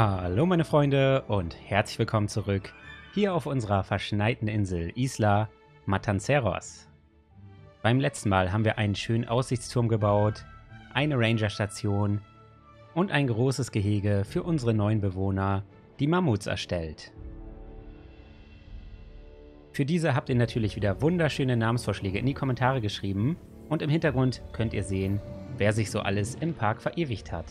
Hallo meine Freunde und herzlich willkommen zurück hier auf unserer verschneiten Insel Isla Matanceros. Beim letzten Mal haben wir einen schönen Aussichtsturm gebaut, eine Rangerstation und ein großes Gehege für unsere neuen Bewohner, die Mammuts, erstellt. Für diese habt ihr natürlich wieder wunderschöne Namensvorschläge in die Kommentare geschrieben und im Hintergrund könnt ihr sehen, wer sich so alles im Park verewigt hat.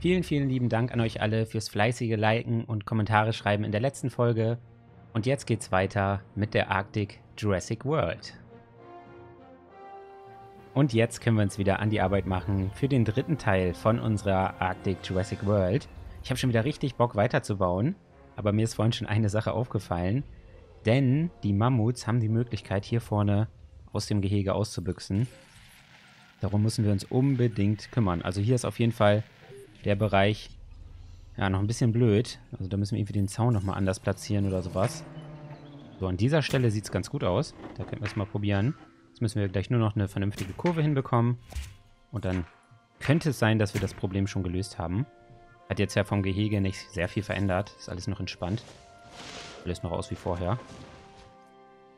Vielen, vielen lieben Dank an euch alle fürs fleißige Liken und Kommentare schreiben in der letzten Folge. Und jetzt geht's weiter mit der Arctic Jurassic World. Und jetzt können wir uns wieder an die Arbeit machen für den dritten Teil von unserer Arctic Jurassic World. Ich habe schon wieder richtig Bock weiterzubauen, aber mir ist vorhin schon eine Sache aufgefallen. Denn die Mammuts haben die Möglichkeit, hier vorne aus dem Gehege auszubüchsen. Darum müssen wir uns unbedingt kümmern. Also hier ist auf jeden Fall der Bereich ja noch ein bisschen blöd. Also da müssen wir irgendwie den Zaun nochmal anders platzieren oder sowas. So, an dieser Stelle sieht es ganz gut aus. Da könnten wir es mal probieren. Jetzt müssen wir gleich nur noch eine vernünftige Kurve hinbekommen. Und dann könnte es sein, dass wir das Problem schon gelöst haben. Hat jetzt ja vom Gehege nicht sehr viel verändert. Ist alles noch entspannt. Alles noch aus wie vorher.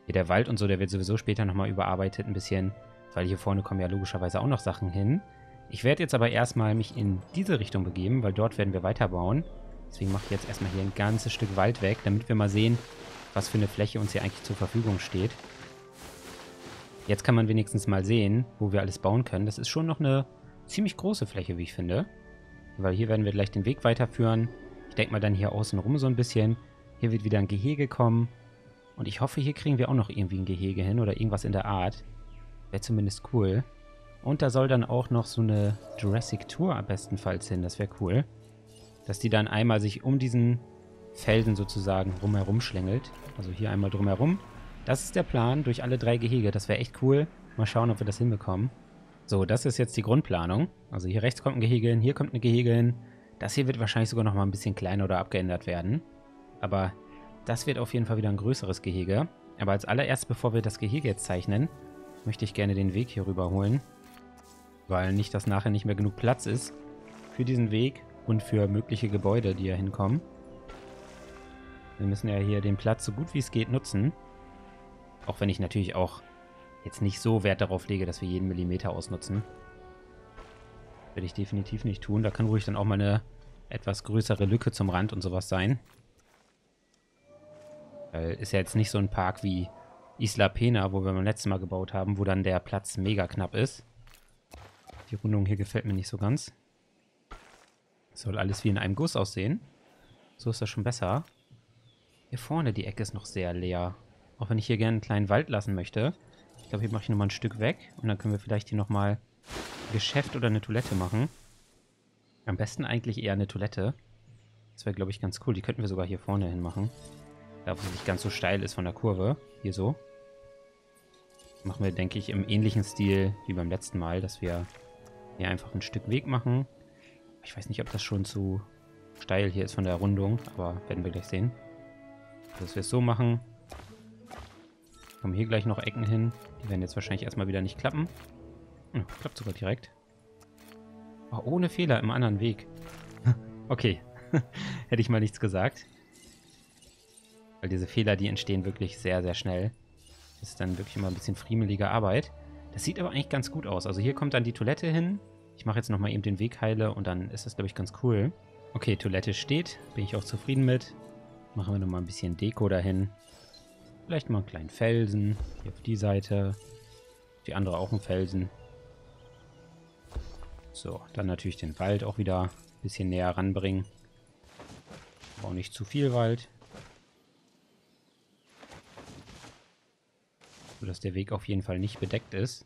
Hier der Wald und so, der wird sowieso später nochmal überarbeitet ein bisschen. Weil hier vorne kommen ja logischerweise auch noch Sachen hin. Ich werde jetzt aber erstmal mich in diese Richtung begeben, weil dort werden wir weiterbauen. Deswegen mache ich jetzt erstmal hier ein ganzes Stück Wald weg, damit wir mal sehen, was für eine Fläche uns hier eigentlich zur Verfügung steht. Jetzt kann man wenigstens mal sehen, wo wir alles bauen können. Das ist schon noch eine ziemlich große Fläche, wie ich finde. Weil hier werden wir gleich den Weg weiterführen. Ich denke mal dann hier außen rum so ein bisschen. Hier wird wieder ein Gehege kommen. Und ich hoffe, hier kriegen wir auch noch irgendwie ein Gehege hin oder irgendwas in der Art. Wäre zumindest cool. Und da soll dann auch noch so eine Jurassic Tour am bestenfalls hin. Das wäre cool. Dass die dann einmal sich um diesen Felsen sozusagen rumherum schlängelt. Also hier einmal drumherum. Das ist der Plan durch alle drei Gehege. Das wäre echt cool. Mal schauen, ob wir das hinbekommen. So, das ist jetzt die Grundplanung. Also hier rechts kommt ein Gehege hin, hier kommt ein Gehege hin. Das hier wird wahrscheinlich sogar noch mal ein bisschen kleiner oder abgeändert werden. Aber das wird auf jeden Fall wieder ein größeres Gehege. Aber als allererstes, bevor wir das Gehege jetzt zeichnen, möchte ich gerne den Weg hier rüber holen weil nicht, dass nachher nicht mehr genug Platz ist für diesen Weg und für mögliche Gebäude, die hier hinkommen. Wir müssen ja hier den Platz so gut wie es geht nutzen. Auch wenn ich natürlich auch jetzt nicht so Wert darauf lege, dass wir jeden Millimeter ausnutzen. Werde ich definitiv nicht tun. Da kann ruhig dann auch mal eine etwas größere Lücke zum Rand und sowas sein. Weil ist ja jetzt nicht so ein Park wie Isla Pena, wo wir beim letzten Mal gebaut haben, wo dann der Platz mega knapp ist. Die Rundung hier gefällt mir nicht so ganz. Soll alles wie in einem Guss aussehen. So ist das schon besser. Hier vorne die Ecke ist noch sehr leer. Auch wenn ich hier gerne einen kleinen Wald lassen möchte. Ich glaube, hier mache ich nochmal ein Stück weg. Und dann können wir vielleicht hier nochmal ein Geschäft oder eine Toilette machen. Am besten eigentlich eher eine Toilette. Das wäre, glaube ich, ganz cool. Die könnten wir sogar hier vorne hin machen. Da, wo es nicht ganz so steil ist von der Kurve. Hier so. Machen wir, denke ich, im ähnlichen Stil wie beim letzten Mal, dass wir hier einfach ein Stück Weg machen. Ich weiß nicht, ob das schon zu steil hier ist von der Rundung, aber werden wir gleich sehen. Dass wir es so machen. Kommen hier gleich noch Ecken hin. Die werden jetzt wahrscheinlich erstmal wieder nicht klappen. Hm, klappt sogar direkt. Oh, ohne Fehler im anderen Weg. okay. Hätte ich mal nichts gesagt. Weil diese Fehler, die entstehen wirklich sehr, sehr schnell. Das ist dann wirklich immer ein bisschen friemelige Arbeit. Das sieht aber eigentlich ganz gut aus. Also hier kommt dann die Toilette hin. Ich mache jetzt nochmal eben den Weg heile und dann ist das, glaube ich, ganz cool. Okay, Toilette steht. Bin ich auch zufrieden mit. Machen wir nochmal ein bisschen Deko dahin. Vielleicht mal einen kleinen Felsen. Hier auf die Seite. Die andere auch einen Felsen. So, dann natürlich den Wald auch wieder ein bisschen näher ranbringen. auch nicht zu viel Wald. sodass der Weg auf jeden Fall nicht bedeckt ist.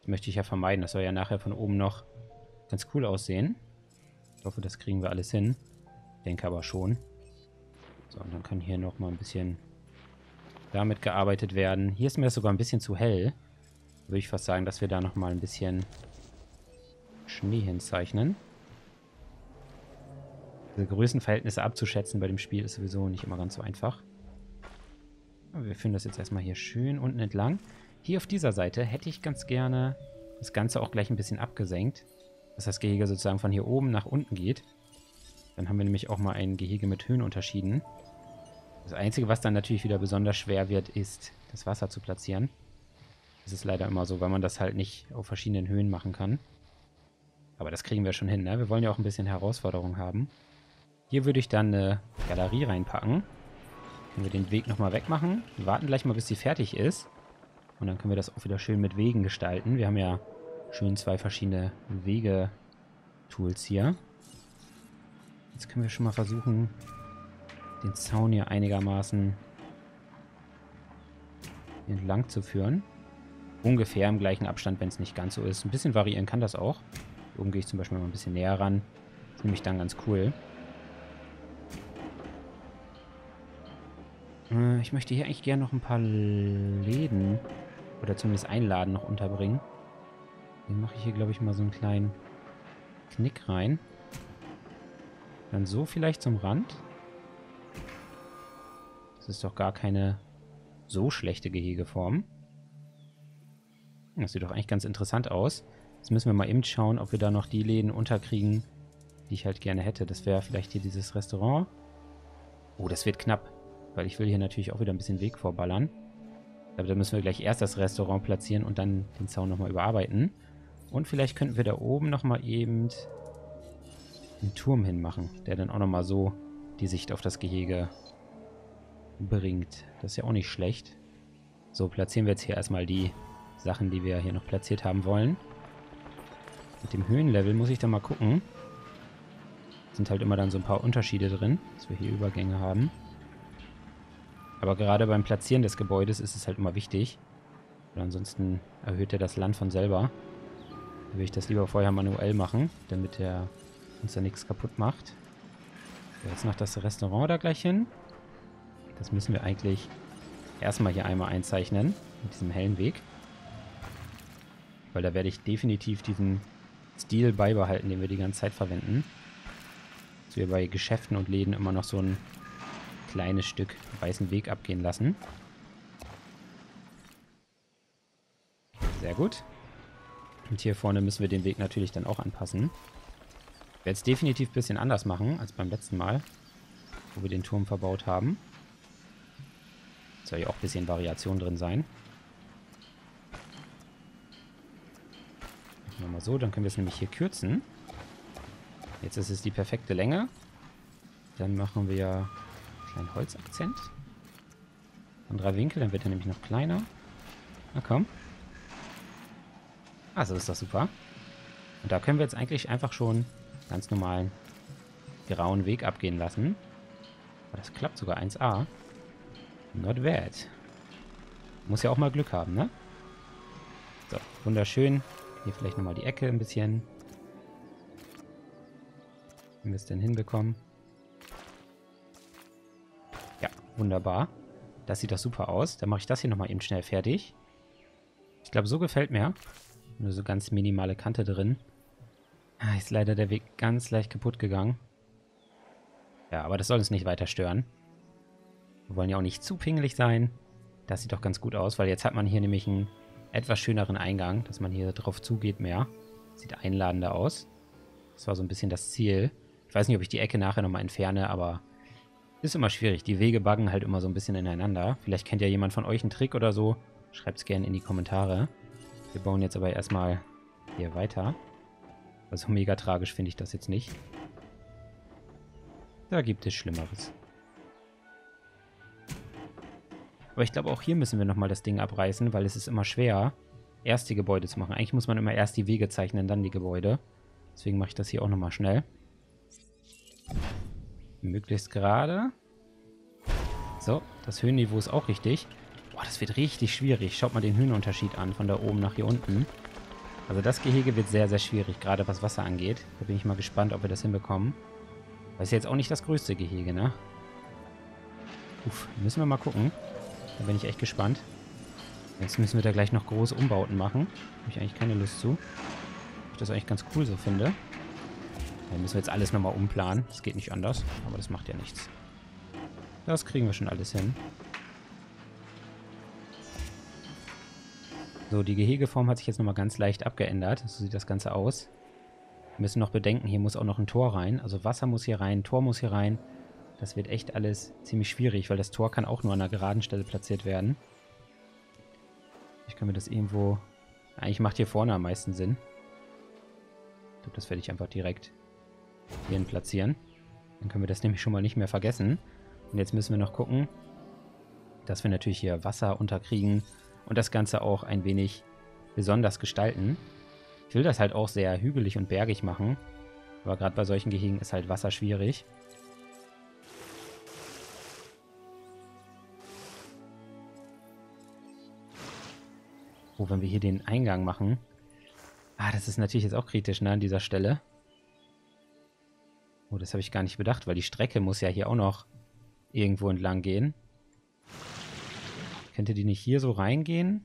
Das möchte ich ja vermeiden. Das soll ja nachher von oben noch ganz cool aussehen. Ich hoffe, das kriegen wir alles hin. Denke aber schon. So, und dann kann hier noch mal ein bisschen damit gearbeitet werden. Hier ist mir das sogar ein bisschen zu hell. Würde ich fast sagen, dass wir da noch mal ein bisschen Schnee hinzeichnen. Diese Größenverhältnisse abzuschätzen bei dem Spiel ist sowieso nicht immer ganz so einfach. Aber wir führen das jetzt erstmal hier schön unten entlang. Hier auf dieser Seite hätte ich ganz gerne das Ganze auch gleich ein bisschen abgesenkt. Dass das Gehege sozusagen von hier oben nach unten geht. Dann haben wir nämlich auch mal ein Gehege mit Höhenunterschieden. Das Einzige, was dann natürlich wieder besonders schwer wird, ist, das Wasser zu platzieren. Das ist leider immer so, weil man das halt nicht auf verschiedenen Höhen machen kann. Aber das kriegen wir schon hin, ne? Wir wollen ja auch ein bisschen Herausforderung haben. Hier würde ich dann eine Galerie reinpacken. Können wir den Weg nochmal wegmachen. Wir warten gleich mal, bis sie fertig ist. Und dann können wir das auch wieder schön mit Wegen gestalten. Wir haben ja schön zwei verschiedene Wege-Tools hier. Jetzt können wir schon mal versuchen, den Zaun hier einigermaßen entlang zu führen. Ungefähr im gleichen Abstand, wenn es nicht ganz so ist. Ein bisschen variieren kann das auch. Hier oben gehe ich zum Beispiel mal ein bisschen näher ran. Das ist nämlich dann ganz cool. Äh, ich möchte hier eigentlich gerne noch ein paar Läden oder zumindest ein Laden noch unterbringen. Den mache ich hier, glaube ich, mal so einen kleinen Knick rein. Dann so vielleicht zum Rand. Das ist doch gar keine so schlechte Gehegeform. Das sieht doch eigentlich ganz interessant aus. Jetzt müssen wir mal eben schauen, ob wir da noch die Läden unterkriegen, die ich halt gerne hätte. Das wäre vielleicht hier dieses Restaurant. Oh, das wird knapp. Weil ich will hier natürlich auch wieder ein bisschen Weg vorballern. Aber da müssen wir gleich erst das Restaurant platzieren und dann den Zaun nochmal überarbeiten. Und vielleicht könnten wir da oben nochmal eben einen Turm hinmachen, der dann auch nochmal so die Sicht auf das Gehege bringt. Das ist ja auch nicht schlecht. So, platzieren wir jetzt hier erstmal die Sachen, die wir hier noch platziert haben wollen. Mit dem Höhenlevel muss ich dann mal gucken. Sind halt immer dann so ein paar Unterschiede drin, dass wir hier Übergänge haben. Aber gerade beim Platzieren des Gebäudes ist es halt immer wichtig. Weil ansonsten erhöht er das Land von selber. Da will ich das lieber vorher manuell machen, damit er uns da nichts kaputt macht. So, jetzt noch das Restaurant da gleich hin. Das müssen wir eigentlich erstmal hier einmal einzeichnen. Mit diesem hellen Weg. Weil da werde ich definitiv diesen Stil beibehalten, den wir die ganze Zeit verwenden. Dass wir bei Geschäften und Läden immer noch so ein kleines Stück weißen Weg abgehen lassen. Sehr gut. Und hier vorne müssen wir den Weg natürlich dann auch anpassen. Ich werde es definitiv ein bisschen anders machen als beim letzten Mal, wo wir den Turm verbaut haben. Soll ja auch ein bisschen Variation drin sein. Machen wir mal so, dann können wir es nämlich hier kürzen. Jetzt ist es die perfekte Länge. Dann machen wir kleinen Holzakzent. An drei Winkel, dann wird er nämlich noch kleiner. Na komm. Also ist das super. Und da können wir jetzt eigentlich einfach schon ganz normalen grauen Weg abgehen lassen. Aber das klappt sogar 1A. Not bad. Muss ja auch mal Glück haben, ne? So, wunderschön. Hier vielleicht nochmal die Ecke ein bisschen. Wenn wir es denn hinbekommen. Wunderbar. Das sieht doch super aus. Dann mache ich das hier nochmal eben schnell fertig. Ich glaube, so gefällt mir. Nur so ganz minimale Kante drin. Ah, ist leider der Weg ganz leicht kaputt gegangen. Ja, aber das soll uns nicht weiter stören. Wir wollen ja auch nicht zu pingelig sein. Das sieht doch ganz gut aus, weil jetzt hat man hier nämlich einen etwas schöneren Eingang, dass man hier drauf zugeht mehr. Sieht einladender aus. Das war so ein bisschen das Ziel. Ich weiß nicht, ob ich die Ecke nachher nochmal entferne, aber ist immer schwierig. Die Wege buggen halt immer so ein bisschen ineinander. Vielleicht kennt ja jemand von euch einen Trick oder so. Schreibt es gerne in die Kommentare. Wir bauen jetzt aber erstmal hier weiter. Also mega tragisch finde ich das jetzt nicht. Da gibt es Schlimmeres. Aber ich glaube, auch hier müssen wir nochmal das Ding abreißen, weil es ist immer schwer, erst die Gebäude zu machen. Eigentlich muss man immer erst die Wege zeichnen, dann die Gebäude. Deswegen mache ich das hier auch nochmal schnell. Möglichst gerade. So, das Höhenniveau ist auch richtig. Boah, das wird richtig schwierig. Schaut mal den Höhenunterschied an, von da oben nach hier unten. Also das Gehege wird sehr, sehr schwierig, gerade was Wasser angeht. Da bin ich mal gespannt, ob wir das hinbekommen. Das ist jetzt auch nicht das größte Gehege, ne? Uff, müssen wir mal gucken. Da bin ich echt gespannt. Jetzt müssen wir da gleich noch große Umbauten machen. Habe ich eigentlich keine Lust zu. Ich das eigentlich ganz cool so finde. Dann müssen wir jetzt alles nochmal umplanen. Das geht nicht anders, aber das macht ja nichts. Das kriegen wir schon alles hin. So, die Gehegeform hat sich jetzt nochmal ganz leicht abgeändert. So sieht das Ganze aus. Wir müssen noch bedenken, hier muss auch noch ein Tor rein. Also Wasser muss hier rein, Tor muss hier rein. Das wird echt alles ziemlich schwierig, weil das Tor kann auch nur an einer geraden Stelle platziert werden. Ich kann mir das irgendwo... Eigentlich macht hier vorne am meisten Sinn. Ich glaube, das werde ich einfach direkt hierhin platzieren. Dann können wir das nämlich schon mal nicht mehr vergessen. Und jetzt müssen wir noch gucken, dass wir natürlich hier Wasser unterkriegen und das Ganze auch ein wenig besonders gestalten. Ich will das halt auch sehr hügelig und bergig machen, aber gerade bei solchen Gehegen ist halt Wasser schwierig. Oh, wenn wir hier den Eingang machen. Ah, das ist natürlich jetzt auch kritisch, ne, an dieser Stelle. Oh, das habe ich gar nicht bedacht, weil die Strecke muss ja hier auch noch irgendwo entlang gehen. Könnte die nicht hier so reingehen?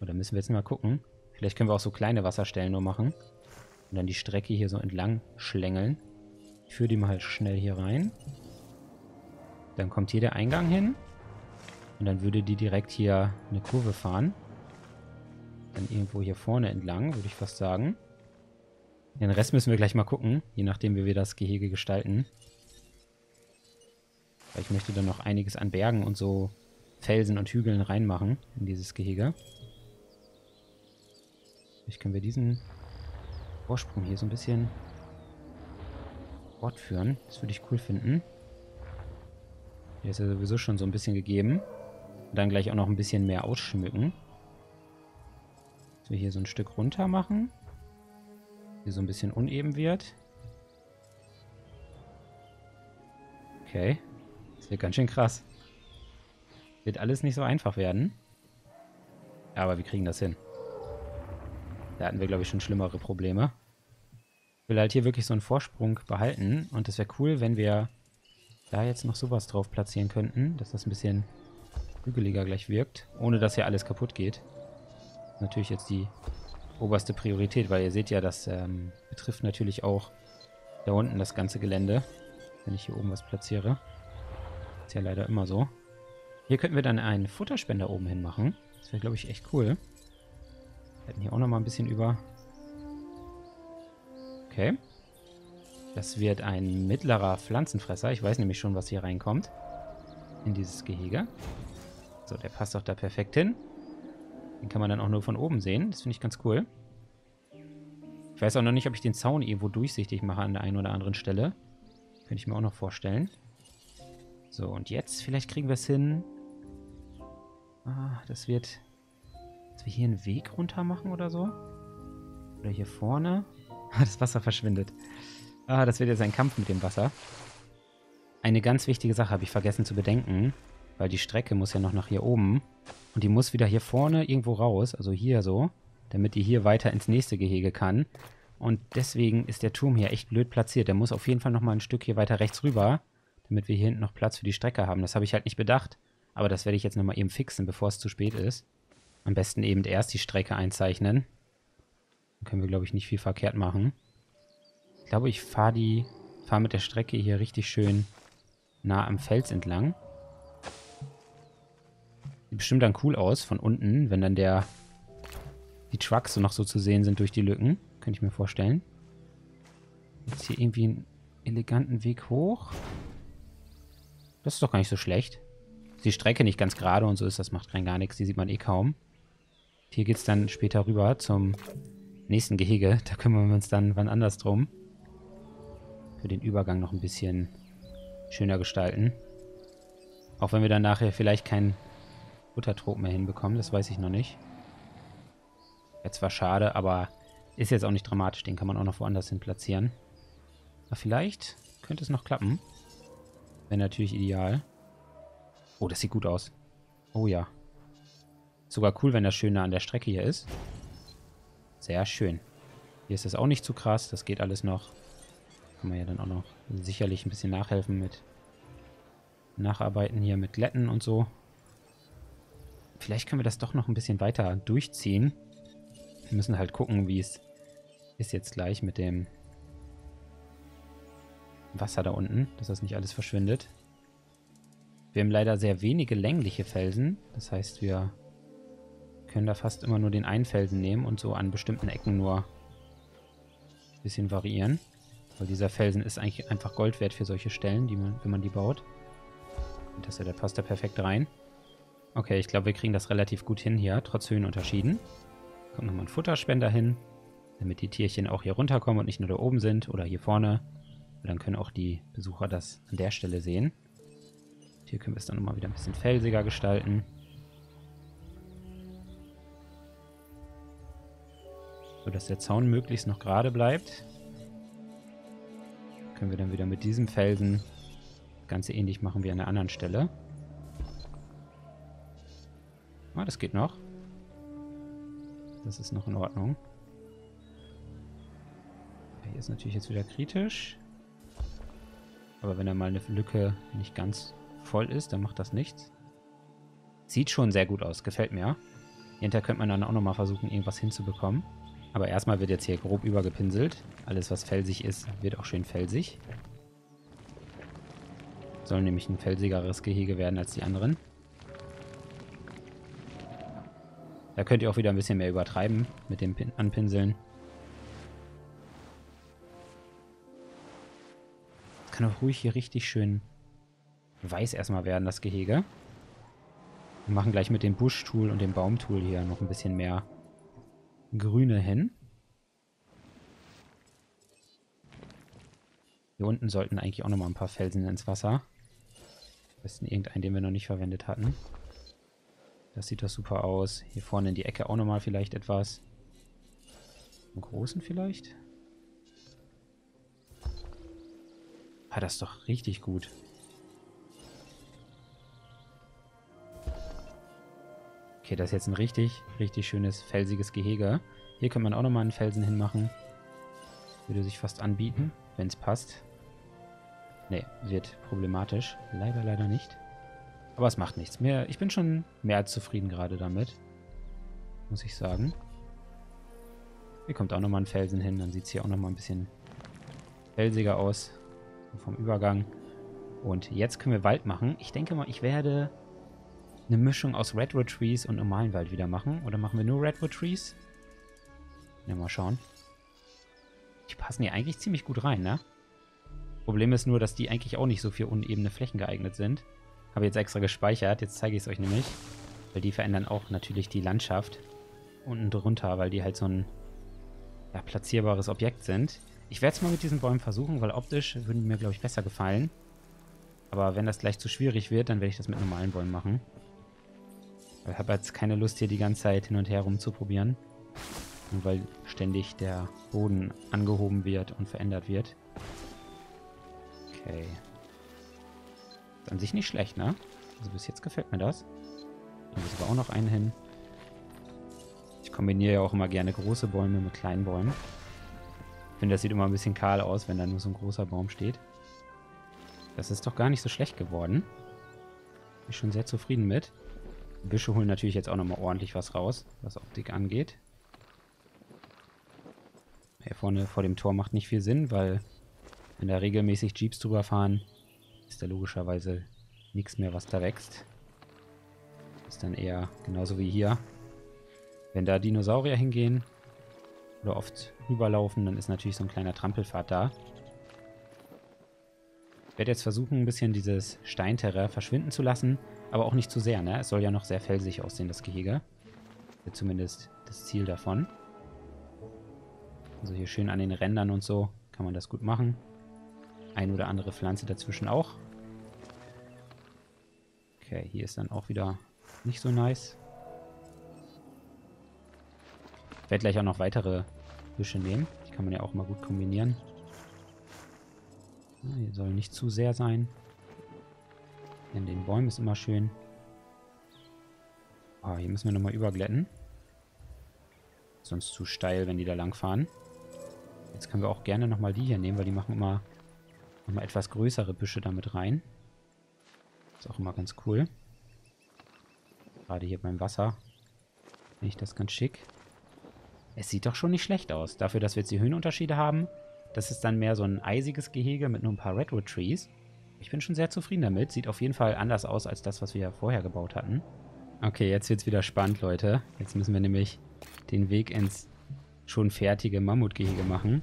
Oder müssen wir jetzt mal gucken. Vielleicht können wir auch so kleine Wasserstellen nur machen. Und dann die Strecke hier so entlang schlängeln. Ich führe die mal schnell hier rein. Dann kommt hier der Eingang hin. Und dann würde die direkt hier eine Kurve fahren. Dann irgendwo hier vorne entlang, würde ich fast sagen. Den Rest müssen wir gleich mal gucken, je nachdem, wie wir das Gehege gestalten. Weil ich möchte dann noch einiges an Bergen und so Felsen und Hügeln reinmachen in dieses Gehege. Vielleicht können wir diesen Vorsprung hier so ein bisschen fortführen. Das würde ich cool finden. Der ist ja sowieso schon so ein bisschen gegeben. Und dann gleich auch noch ein bisschen mehr ausschmücken. Dass wir hier so ein Stück runter machen. Hier so ein bisschen uneben wird. Okay. Das wird ganz schön krass. Wird alles nicht so einfach werden. Aber wir kriegen das hin. Da hatten wir, glaube ich, schon schlimmere Probleme. Ich will halt hier wirklich so einen Vorsprung behalten. Und das wäre cool, wenn wir da jetzt noch sowas drauf platzieren könnten, dass das ein bisschen hügeliger gleich wirkt, ohne dass hier alles kaputt geht. Natürlich jetzt die oberste Priorität, weil ihr seht ja, das ähm, betrifft natürlich auch da unten das ganze Gelände, wenn ich hier oben was platziere. Ist ja leider immer so. Hier könnten wir dann einen Futterspender oben hin machen. Das wäre, glaube ich, echt cool. Wir hätten hier auch noch mal ein bisschen über. Okay. Das wird ein mittlerer Pflanzenfresser. Ich weiß nämlich schon, was hier reinkommt. In dieses Gehege. So, der passt auch da perfekt hin. Den kann man dann auch nur von oben sehen. Das finde ich ganz cool. Ich weiß auch noch nicht, ob ich den Zaun irgendwo durchsichtig mache an der einen oder anderen Stelle. Könnte ich mir auch noch vorstellen. So, und jetzt, vielleicht kriegen wir es hin. Ah, das wird... Dass wir hier einen Weg runter machen oder so? Oder hier vorne? Ah, das Wasser verschwindet. Ah, das wird jetzt ein Kampf mit dem Wasser. Eine ganz wichtige Sache habe ich vergessen zu bedenken, weil die Strecke muss ja noch nach hier oben. Und die muss wieder hier vorne irgendwo raus, also hier so, damit die hier weiter ins nächste Gehege kann. Und deswegen ist der Turm hier echt blöd platziert. Der muss auf jeden Fall nochmal ein Stück hier weiter rechts rüber damit wir hier hinten noch Platz für die Strecke haben. Das habe ich halt nicht bedacht, aber das werde ich jetzt nochmal eben fixen, bevor es zu spät ist. Am besten eben erst die Strecke einzeichnen. Dann können wir, glaube ich, nicht viel verkehrt machen. Ich glaube, ich fahre die, mit der Strecke hier richtig schön nah am Fels entlang. Sieht bestimmt dann cool aus von unten, wenn dann der die Trucks so noch so zu sehen sind durch die Lücken. Könnte ich mir vorstellen. Jetzt hier irgendwie einen eleganten Weg hoch. Das ist doch gar nicht so schlecht. Die Strecke nicht ganz gerade und so ist, das macht rein gar nichts. Die sieht man eh kaum. Hier geht es dann später rüber zum nächsten Gehege. Da kümmern wir uns dann wann anders drum. Für den Übergang noch ein bisschen schöner gestalten. Auch wenn wir dann nachher vielleicht keinen Buttertrog mehr hinbekommen. Das weiß ich noch nicht. Wäre zwar schade, aber ist jetzt auch nicht dramatisch. Den kann man auch noch woanders hin platzieren. Aber vielleicht könnte es noch klappen. Wäre natürlich ideal. Oh, das sieht gut aus. Oh ja. Sogar cool, wenn das Schöne an der Strecke hier ist. Sehr schön. Hier ist es auch nicht zu krass. Das geht alles noch. Kann man ja dann auch noch sicherlich ein bisschen nachhelfen mit Nacharbeiten hier mit Glätten und so. Vielleicht können wir das doch noch ein bisschen weiter durchziehen. Wir müssen halt gucken, wie es ist jetzt gleich mit dem Wasser da unten, dass das nicht alles verschwindet. Wir haben leider sehr wenige längliche Felsen. Das heißt, wir können da fast immer nur den einen Felsen nehmen und so an bestimmten Ecken nur ein bisschen variieren. Weil dieser Felsen ist eigentlich einfach Gold wert für solche Stellen, die man, wenn man die baut. Und das, der passt da perfekt rein. Okay, ich glaube, wir kriegen das relativ gut hin hier, trotz Höhenunterschieden. Kommt nochmal ein Futterspender hin, damit die Tierchen auch hier runterkommen und nicht nur da oben sind oder hier vorne. Und dann können auch die Besucher das an der Stelle sehen. Hier können wir es dann nochmal wieder ein bisschen felsiger gestalten. So, dass der Zaun möglichst noch gerade bleibt. Können wir dann wieder mit diesem Felsen das Ganze ähnlich machen wie an der anderen Stelle. Ah, das geht noch. Das ist noch in Ordnung. Hier ist natürlich jetzt wieder kritisch. Aber wenn da mal eine Lücke nicht ganz voll ist, dann macht das nichts. Sieht schon sehr gut aus, gefällt mir. Hinterher könnte man dann auch nochmal versuchen, irgendwas hinzubekommen. Aber erstmal wird jetzt hier grob übergepinselt. Alles, was felsig ist, wird auch schön felsig. Soll nämlich ein felsigeres Gehege werden als die anderen. Da könnt ihr auch wieder ein bisschen mehr übertreiben mit dem Pin Anpinseln. Das kann auch ruhig hier richtig schön weiß erstmal werden, das Gehege. Wir machen gleich mit dem Buschtool und dem Baumtool hier noch ein bisschen mehr Grüne hin. Hier unten sollten eigentlich auch nochmal ein paar Felsen ins Wasser. Am besten irgendeinen, den wir noch nicht verwendet hatten. Das sieht doch super aus. Hier vorne in die Ecke auch nochmal vielleicht etwas. Einen großen vielleicht? Ah, das ist doch richtig gut. Okay, das ist jetzt ein richtig, richtig schönes, felsiges Gehege. Hier kann man auch nochmal einen Felsen hinmachen. Würde sich fast anbieten, wenn es passt. Ne, wird problematisch. Leider, leider nicht. Aber es macht nichts. Mehr, ich bin schon mehr als zufrieden gerade damit. Muss ich sagen. Hier kommt auch nochmal ein Felsen hin. Dann sieht es hier auch nochmal ein bisschen felsiger aus. Vom Übergang. Und jetzt können wir Wald machen. Ich denke mal, ich werde eine Mischung aus Redwood Trees und normalen Wald wieder machen. Oder machen wir nur Redwood Trees? Ja, mal schauen. Die passen hier eigentlich ziemlich gut rein, ne? Problem ist nur, dass die eigentlich auch nicht so für unebene Flächen geeignet sind. Habe jetzt extra gespeichert, jetzt zeige ich es euch nämlich. Weil die verändern auch natürlich die Landschaft unten drunter, weil die halt so ein ja, platzierbares Objekt sind. Ich werde es mal mit diesen Bäumen versuchen, weil optisch würden mir, glaube ich, besser gefallen. Aber wenn das gleich zu schwierig wird, dann werde ich das mit normalen Bäumen machen. Ich habe jetzt keine Lust, hier die ganze Zeit hin und her rumzuprobieren. Nur weil ständig der Boden angehoben wird und verändert wird. Okay. Ist an sich nicht schlecht, ne? Also bis jetzt gefällt mir das. Da muss aber auch noch einen hin. Ich kombiniere ja auch immer gerne große Bäume mit kleinen Bäumen. Ich finde, das sieht immer ein bisschen kahl aus, wenn da nur so ein großer Baum steht. Das ist doch gar nicht so schlecht geworden. Bin schon sehr zufrieden mit. Büsche holen natürlich jetzt auch nochmal ordentlich was raus, was Optik angeht. Hier vorne vor dem Tor macht nicht viel Sinn, weil wenn da regelmäßig Jeeps drüber fahren, ist da logischerweise nichts mehr, was da wächst. Ist dann eher genauso wie hier. Wenn da Dinosaurier hingehen oder oft rüberlaufen, dann ist natürlich so ein kleiner Trampelpfad da. Ich werde jetzt versuchen, ein bisschen dieses Steinterrain verschwinden zu lassen aber auch nicht zu sehr, ne? Es soll ja noch sehr felsig aussehen, das Gehege. Ja, zumindest das Ziel davon. Also hier schön an den Rändern und so kann man das gut machen. Ein oder andere Pflanze dazwischen auch. Okay, hier ist dann auch wieder nicht so nice. Ich werde gleich auch noch weitere Büsche nehmen. Die kann man ja auch mal gut kombinieren. Ja, hier soll nicht zu sehr sein. In den Bäumen ist immer schön. Ah, hier müssen wir nochmal überglätten. Sonst zu steil, wenn die da lang fahren. Jetzt können wir auch gerne nochmal die hier nehmen, weil die machen immer nochmal etwas größere Büsche damit rein. Ist auch immer ganz cool. Gerade hier beim Wasser finde ich das ganz schick. Es sieht doch schon nicht schlecht aus. Dafür, dass wir jetzt die Höhenunterschiede haben, Das ist dann mehr so ein eisiges Gehege mit nur ein paar Redwood Trees. Ich bin schon sehr zufrieden damit. Sieht auf jeden Fall anders aus als das, was wir vorher gebaut hatten. Okay, jetzt wird es wieder spannend, Leute. Jetzt müssen wir nämlich den Weg ins schon fertige Mammutgehege machen.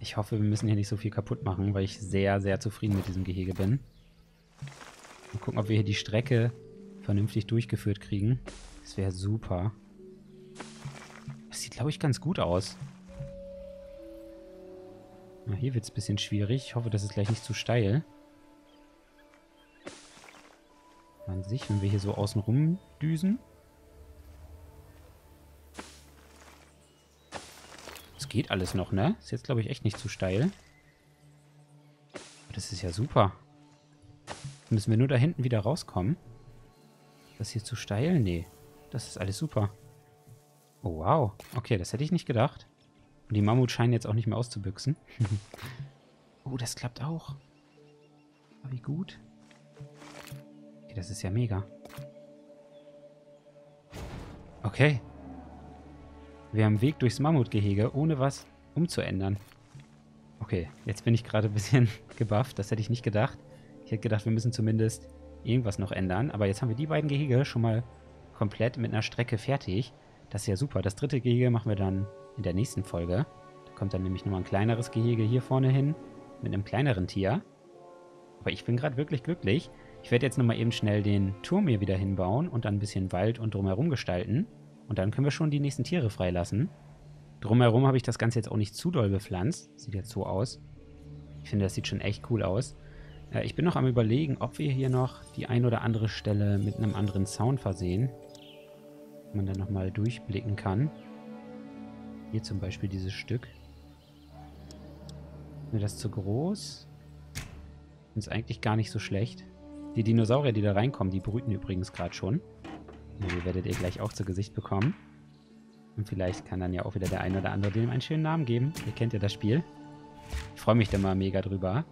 Ich hoffe, wir müssen hier nicht so viel kaputt machen, weil ich sehr, sehr zufrieden mit diesem Gehege bin. Mal gucken, ob wir hier die Strecke vernünftig durchgeführt kriegen. Das wäre super. Das sieht, glaube ich, ganz gut aus. Na, hier wird es ein bisschen schwierig. Ich hoffe, das ist gleich nicht zu steil. An sich, wenn wir hier so außen rum düsen. Geht alles noch, ne? Ist jetzt, glaube ich, echt nicht zu steil. Das ist ja super. Müssen wir nur da hinten wieder rauskommen. Das hier zu steil? Nee. Das ist alles super. Oh, wow. Okay, das hätte ich nicht gedacht. Und die Mammut scheinen jetzt auch nicht mehr auszubüchsen. oh, das klappt auch. Aber wie gut. Okay, das ist ja mega. Okay. Wir haben einen Weg durchs Mammutgehege, ohne was umzuändern. Okay, jetzt bin ich gerade ein bisschen gebufft. Das hätte ich nicht gedacht. Ich hätte gedacht, wir müssen zumindest irgendwas noch ändern. Aber jetzt haben wir die beiden Gehege schon mal komplett mit einer Strecke fertig. Das ist ja super. Das dritte Gehege machen wir dann in der nächsten Folge. Da kommt dann nämlich nochmal ein kleineres Gehege hier vorne hin mit einem kleineren Tier. Aber ich bin gerade wirklich glücklich. Ich werde jetzt nochmal eben schnell den Turm hier wieder hinbauen und dann ein bisschen Wald und drumherum gestalten. Und dann können wir schon die nächsten Tiere freilassen. Drumherum habe ich das Ganze jetzt auch nicht zu doll bepflanzt. Sieht jetzt so aus. Ich finde, das sieht schon echt cool aus. Äh, ich bin noch am überlegen, ob wir hier noch die ein oder andere Stelle mit einem anderen Sound versehen. Man dann nochmal durchblicken kann. Hier zum Beispiel dieses Stück. Ist mir das zu groß? Ist eigentlich gar nicht so schlecht. Die Dinosaurier, die da reinkommen, die brüten übrigens gerade schon. Die werdet ihr gleich auch zu Gesicht bekommen. Und vielleicht kann dann ja auch wieder der ein oder andere dem einen schönen Namen geben. Ihr kennt ja das Spiel. Ich freue mich da mal mega drüber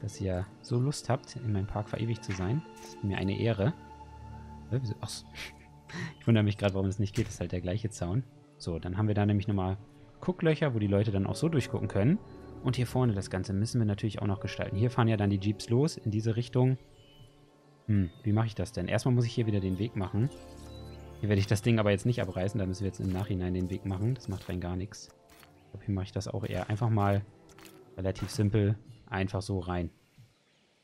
dass ihr so Lust habt, in meinem Park verewigt zu sein. Das ist mir eine Ehre. Ich wundere mich gerade, warum es nicht geht. Das ist halt der gleiche Zaun. So, dann haben wir da nämlich nochmal Gucklöcher, wo die Leute dann auch so durchgucken können. Und hier vorne das Ganze müssen wir natürlich auch noch gestalten. Hier fahren ja dann die Jeeps los in diese Richtung. Hm, wie mache ich das denn? Erstmal muss ich hier wieder den Weg machen. Hier werde ich das Ding aber jetzt nicht abreißen. Da müssen wir jetzt im Nachhinein den Weg machen. Das macht rein gar nichts. Ich glaube, hier mache ich das auch eher einfach mal relativ simpel einfach so rein.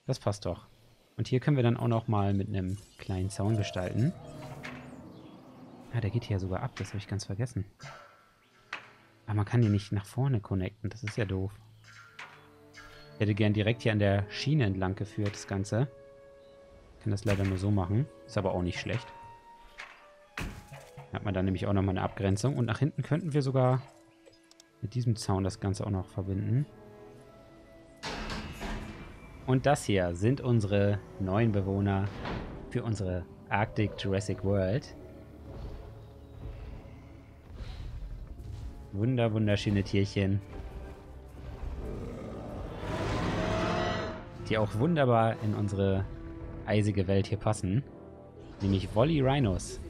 Das passt doch. Und hier können wir dann auch noch mal mit einem kleinen Zaun gestalten. Ah, der geht hier sogar ab. Das habe ich ganz vergessen. Aber man kann die nicht nach vorne connecten. Das ist ja doof. Ich hätte gern direkt hier an der Schiene entlang geführt, das Ganze. Ich kann das leider nur so machen. Ist aber auch nicht schlecht. Hat man dann nämlich auch nochmal eine Abgrenzung. Und nach hinten könnten wir sogar mit diesem Zaun das Ganze auch noch verbinden. Und das hier sind unsere neuen Bewohner für unsere Arctic Jurassic World. Wunder, wunderschöne Tierchen. Die auch wunderbar in unsere eisige Welt hier passen. Nämlich Wolly Rhinos.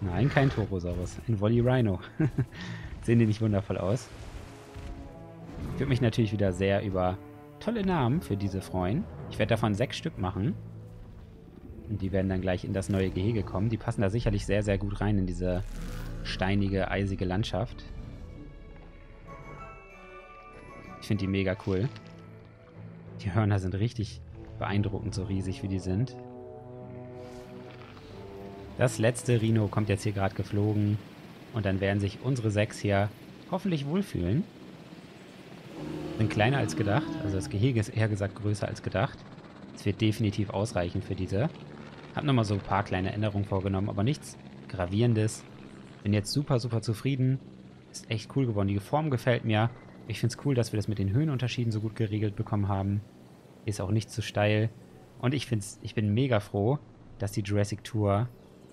Nein, kein Torosaurus. Ein Wolly Rhino. Sehen die nicht wundervoll aus? Ich würde mich natürlich wieder sehr über tolle Namen für diese freuen. Ich werde davon sechs Stück machen. Und die werden dann gleich in das neue Gehege kommen. Die passen da sicherlich sehr, sehr gut rein in diese steinige, eisige Landschaft. Ich finde die mega cool. Die Hörner sind richtig beeindruckend, so riesig wie die sind. Das letzte Rhino kommt jetzt hier gerade geflogen. Und dann werden sich unsere sechs hier hoffentlich wohlfühlen. Sind kleiner als gedacht. Also das Gehege ist eher gesagt größer als gedacht. Es wird definitiv ausreichen für diese. Hab nochmal so ein paar kleine Änderungen vorgenommen, aber nichts Gravierendes. Bin jetzt super, super zufrieden. Ist echt cool geworden. Die Form gefällt mir. Ich finde es cool, dass wir das mit den Höhenunterschieden so gut geregelt bekommen haben. Ist auch nicht zu steil. Und ich, find's, ich bin mega froh, dass die Jurassic Tour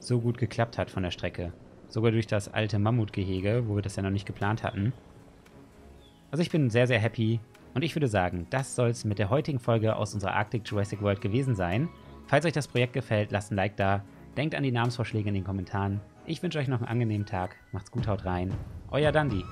so gut geklappt hat von der Strecke. Sogar durch das alte Mammutgehege, wo wir das ja noch nicht geplant hatten. Also ich bin sehr, sehr happy und ich würde sagen, das soll es mit der heutigen Folge aus unserer Arctic Jurassic World gewesen sein. Falls euch das Projekt gefällt, lasst ein Like da, denkt an die Namensvorschläge in den Kommentaren. Ich wünsche euch noch einen angenehmen Tag, macht's gut, haut rein, Euer Dandy.